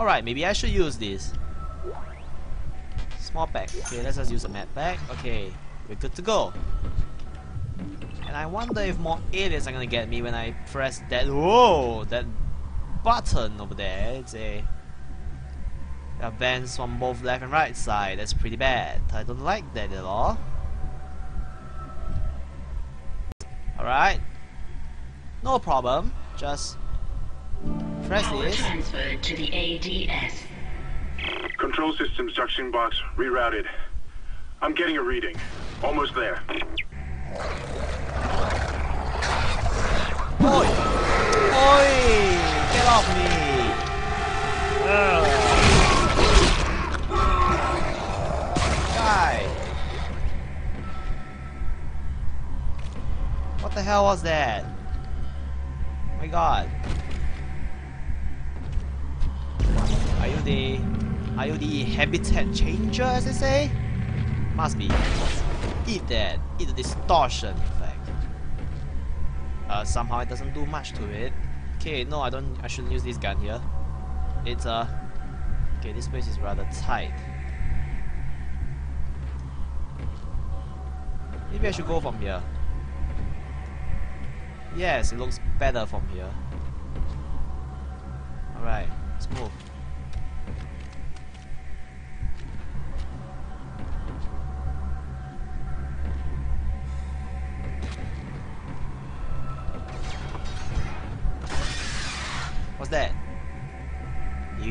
Alright, maybe I should use this. Small pack. Okay, let's just use a med pack. Okay, we're good to go. And I wonder if more aliens are gonna get me when I press that. Whoa! That button over there. It's a. Advance on both left and right side. That's pretty bad. I don't like that at all. Alright. No problem. Just press Power this. transferred to the ADS. Control system suction box rerouted. I'm getting a reading. Almost there. Oi! Oi! Get off me! Ugh. Guy! What the hell was that? Oh my god. Are you the... Are you the habitat changer as they say? Must be. Eat that. Eat the distortion effect. Uh, somehow it doesn't do much to it. Okay, no, I don't. I shouldn't use this gun here. It's uh. Okay, this place is rather tight. Maybe I should go from here. Yes, it looks better from here. Alright, let's move.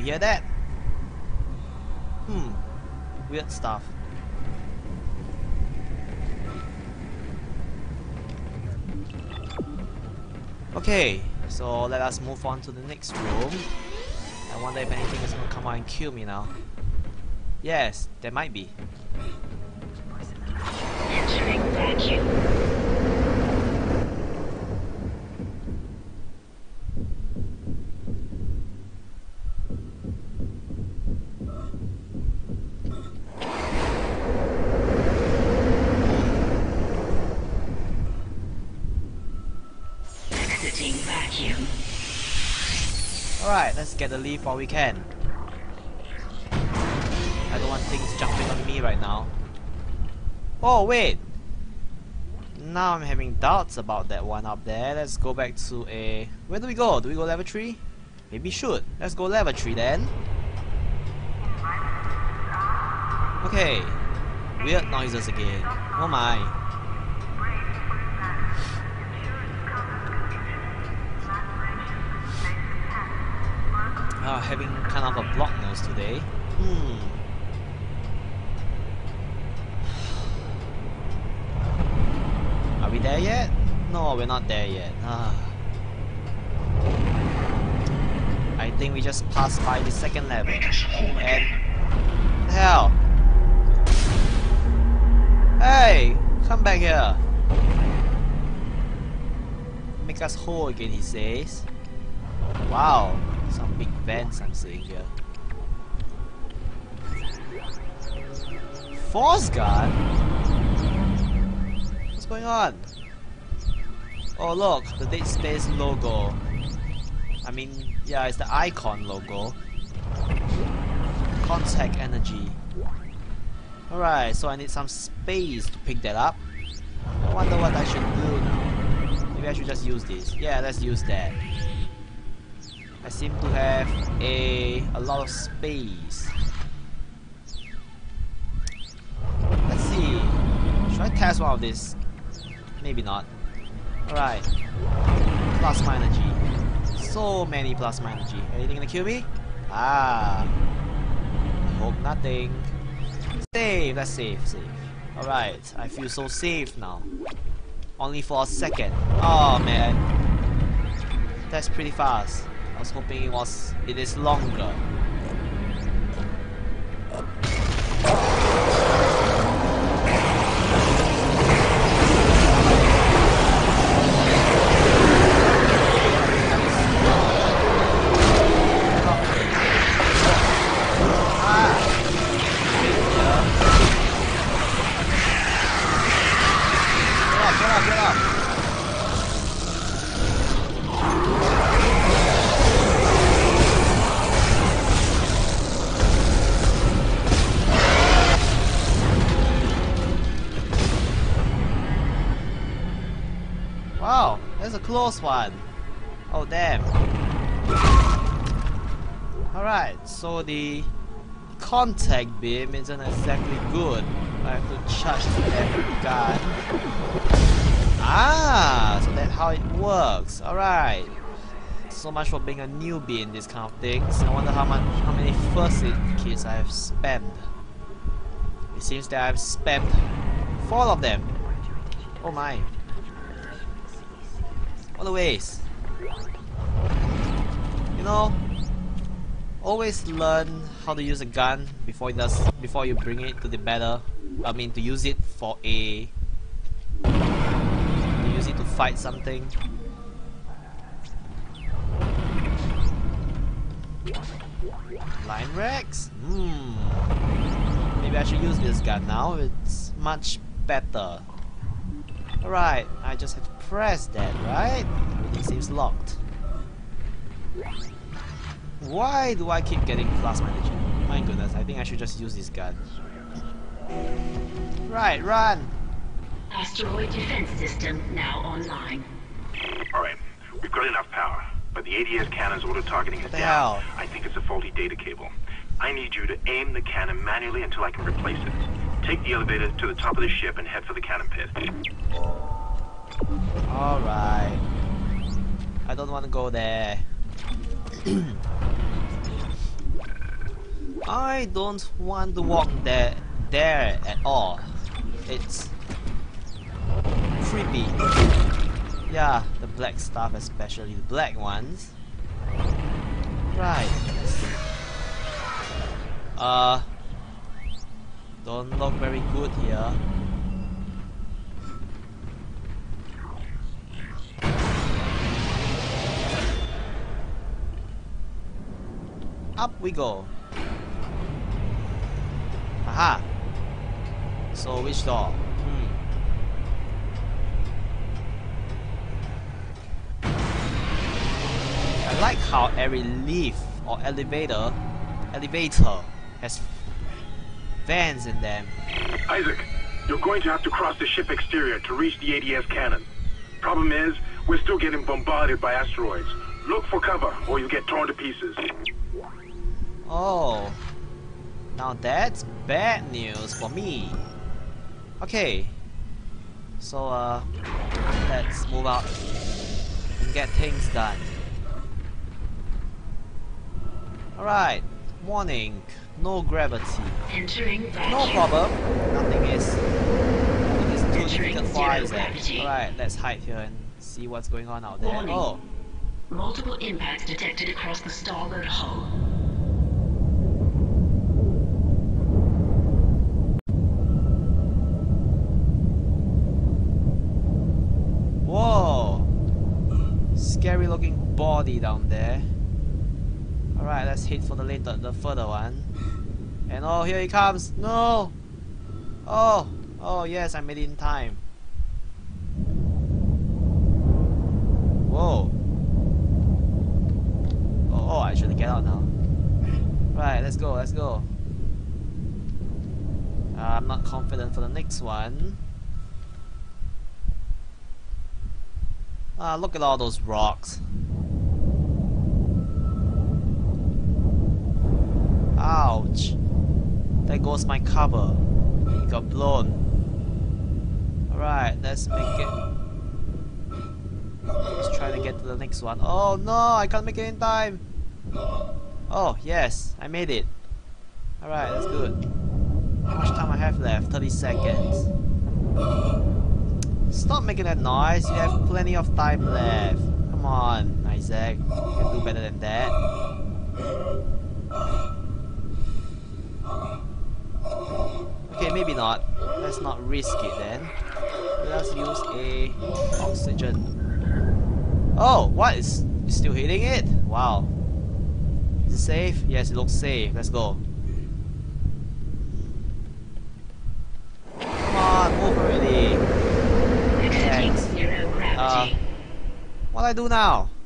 Hear that? Hmm. Weird stuff. Okay, so let us move on to the next room. I wonder if anything is gonna come out and kill me now. Yes, there might be. Entering vacuum. Exiting vacuum. Alright, let's get the leaf while we can. I don't want things jumping on me right now. Oh, wait! Now I'm having doubts about that one up there. Let's go back to a... Where do we go? Do we go level 3? Maybe should. Let's go level 3 then. Okay. Weird noises again. Oh my. Uh, having kind of a block nose today. Hmm. Are we there yet? No, we're not there yet. Ah. I think we just passed by the second level. And the hell? Hey, come back here. Make us whole again, he says. Wow, some big vents I'm seeing here. Force Guard? What's going on? Oh look, the Dead Space logo. I mean, yeah, it's the icon logo. Contact energy. Alright, so I need some space to pick that up. I wonder what I should do now. Maybe I should just use this. Yeah, let's use that. I seem to have a a lot of space. Let's see. Should I test one of this? Maybe not. Alright. Plasma energy. So many plasma energy. Anything gonna kill me? Ah. I hope nothing. Save. Let's save. Save. Alright. I feel so safe now. Only for a second. Oh man. That's pretty fast. I was hoping it was it is longer. Close one. Oh damn. Alright, so the contact beam isn't exactly good. I have to charge that gun. Ah, so that's how it works. Alright. So much for being a newbie in this kind of things. I wonder how much, how many first aid kits I have spammed. It seems that I've spammed four of them. Oh my. What a waste. You know, always learn how to use a gun before it does before you bring it to the battle. I mean to use it for a to use it to fight something. Line Racks? Hmm. Maybe I should use this gun now. It's much better. Alright, I just have to press that, right? Everything seems locked. Why do I keep getting plasma energy? My goodness, I think I should just use this gun. Right, run! Asteroid defense system now online. Alright, we've got enough power, but the ADS cannon's auto-targeting is What the down. hell? I think it's a faulty data cable. I need you to aim the cannon manually until I can replace it. Take the elevator to the top of the ship and head for the cannon pit. Alright. I don't want to go there. I don't want to walk there there at all. It's creepy. Yeah, the black stuff especially the black ones. Right. Uh don't look very good here. Up we go. Aha. So which door? Hmm. I like how every lift or elevator elevator has vents in them. Isaac, you're going to have to cross the ship exterior to reach the ADS cannon. Problem is, we're still getting bombarded by asteroids. Look for cover, or you'll get torn to pieces. Oh. Now that's bad news for me. Okay. So uh let's move out and get things done. Alright. Warning. No gravity. Entering vacuum. No problem. Nothing is nothing is too Entering difficult for Isaac. Alright, let's hide here and see what's going on out there. Warning. Oh. Multiple impacts detected across the starboard hull. Whoa! Scary looking body down there. Alright, let's hit for the later the further one. And oh here he comes! No! Oh! Oh yes, I made it in time. Whoa. Oh, oh I should get out now. Right, let's go, let's go. Uh, I'm not confident for the next one. Ah, look at all those rocks. Ouch. There goes my cover. It got blown. Alright, let's make it. Let's try to get to the next one. Oh no, I can't make it in time. Oh, yes, I made it. Alright, that's good. How much time I have left? 30 seconds. Stop making that noise. You have plenty of time left. Come on, Isaac. You can do better than that. Okay, maybe not. Let's not risk it then. Let's use a oxygen. Oh, what is is still hitting it? Wow. Is it safe? Yes, it looks safe. Let's go. Come on, move already. Exiting Thanks. zero Uh, gravity. What do I do now?